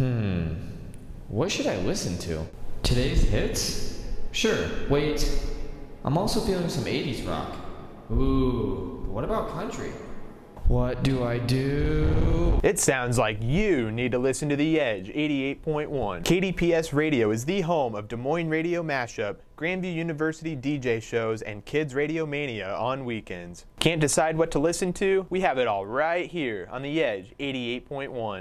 Hmm. What should I listen to? Today's hits? Sure. Wait. I'm also feeling some 80s rock. Ooh. But what about country? What do I do? It sounds like you need to listen to The Edge 88.1. KDPS Radio is the home of Des Moines Radio Mashup, Grandview University DJ shows, and Kids Radio Mania on weekends. Can't decide what to listen to? We have it all right here on The Edge 88.1.